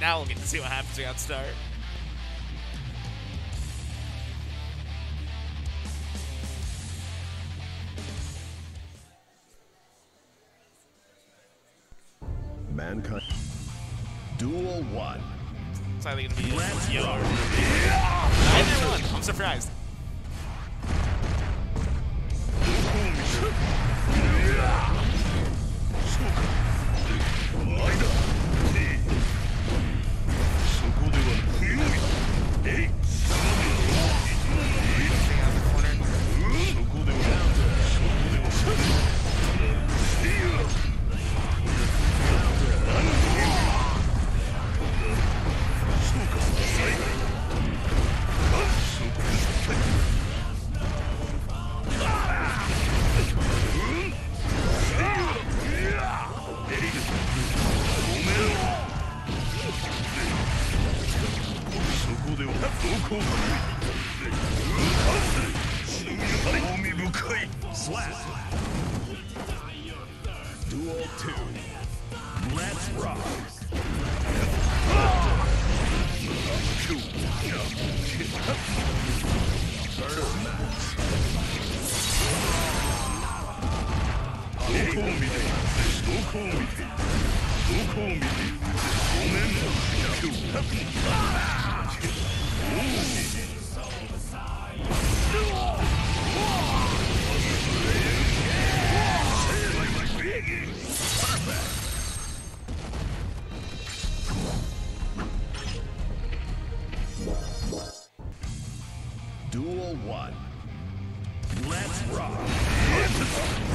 Now we'll get to see what happens on start. Mankind. Duel 1. It's either gonna be Let's Yo. rock. Neither one. I'm surprised. Duel 2. Let's rock. First 1. Let's rock.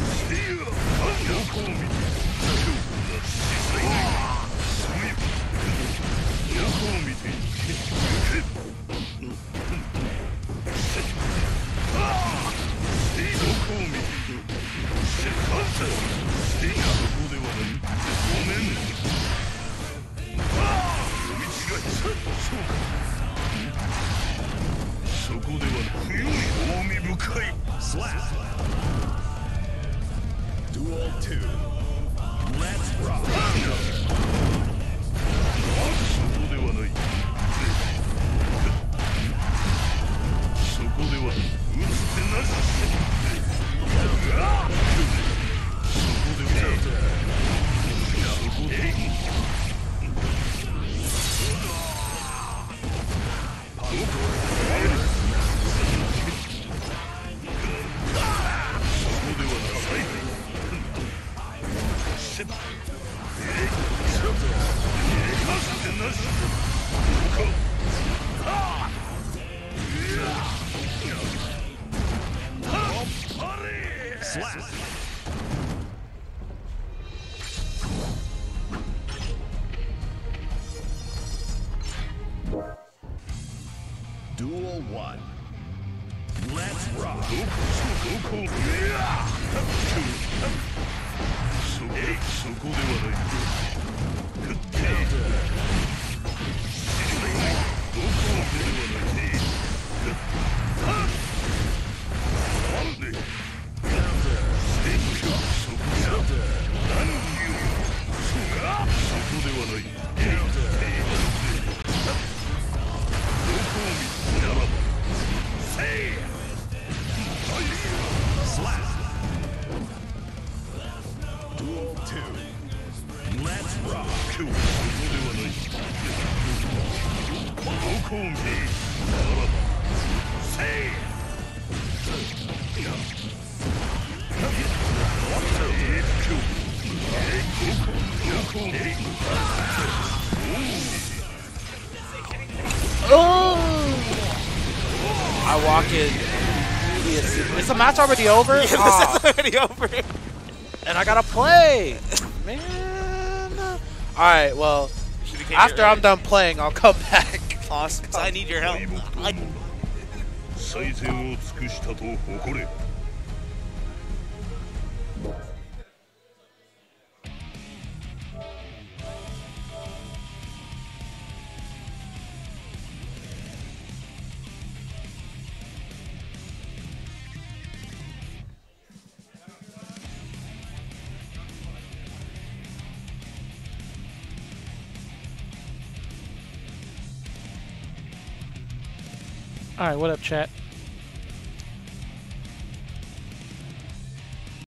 Duel 2. Let's rock. Duel 1. Let's rock. Slap. Oh! I walk in. Is, the match already over? Yeah, this is ah. already over. and I gotta play, man. All right, well, after I'm done playing, I'll come back. I need your help. I, All right, what up, chat?